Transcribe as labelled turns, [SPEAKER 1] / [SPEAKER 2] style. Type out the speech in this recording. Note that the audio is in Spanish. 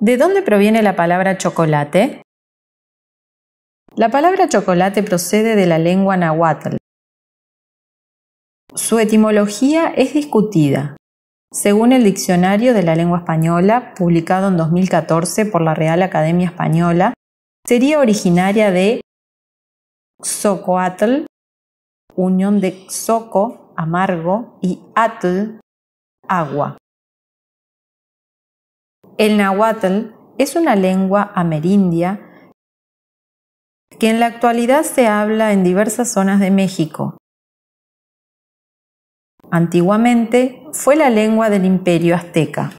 [SPEAKER 1] ¿De dónde proviene la palabra chocolate? La palabra chocolate procede de la lengua nahuatl. Su etimología es discutida. Según el Diccionario de la Lengua Española, publicado en 2014 por la Real Academia Española, sería originaria de Xocoatl, unión de xoco, amargo, y atl, agua. El nahuatl es una lengua amerindia que en la actualidad se habla en diversas zonas de México. Antiguamente fue la lengua del imperio azteca.